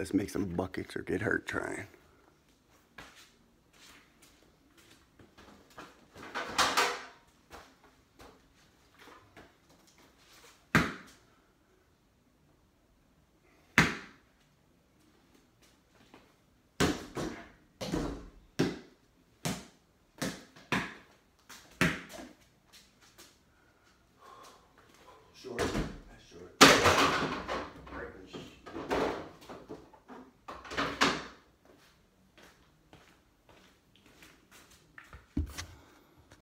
Let's make some buckets or get hurt trying. Sure.